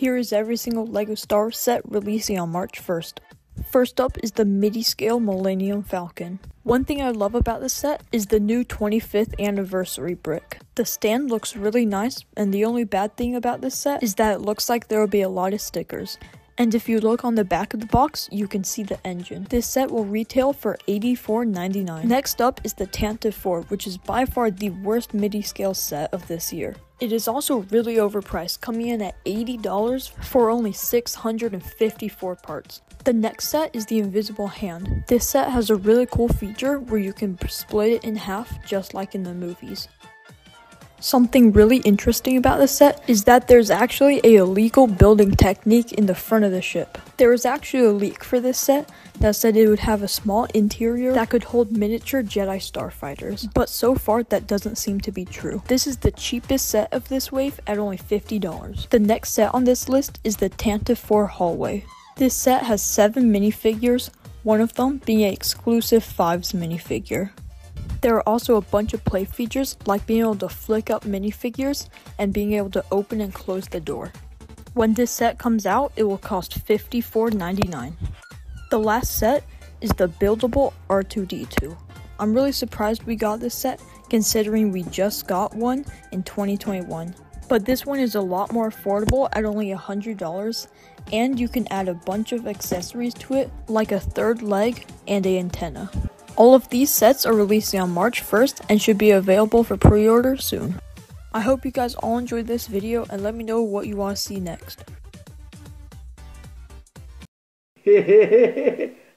Here is every single LEGO Star set releasing on March 1st. First up is the midi scale Millennium Falcon. One thing I love about this set is the new 25th anniversary brick. The stand looks really nice, and the only bad thing about this set is that it looks like there will be a lot of stickers. And if you look on the back of the box, you can see the engine. This set will retail for $84.99. Next up is the Tantive 4, which is by far the worst midi scale set of this year. It is also really overpriced, coming in at $80 for only 654 parts. The next set is the Invisible Hand. This set has a really cool feature where you can split it in half just like in the movies. Something really interesting about this set is that there's actually a illegal building technique in the front of the ship. There was actually a leak for this set that said it would have a small interior that could hold miniature Jedi starfighters, but so far that doesn't seem to be true. This is the cheapest set of this wave at only $50. The next set on this list is the Tantive 4 Hallway. This set has 7 minifigures, one of them being an exclusive Fives minifigure. There are also a bunch of play features like being able to flick up minifigures and being able to open and close the door. When this set comes out, it will cost $54.99. The last set is the buildable R2D2. I'm really surprised we got this set considering we just got one in 2021. But this one is a lot more affordable at only $100 and you can add a bunch of accessories to it like a third leg and a antenna. All of these sets are releasing on March 1st and should be available for pre-order soon. I hope you guys all enjoyed this video and let me know what you want to see next.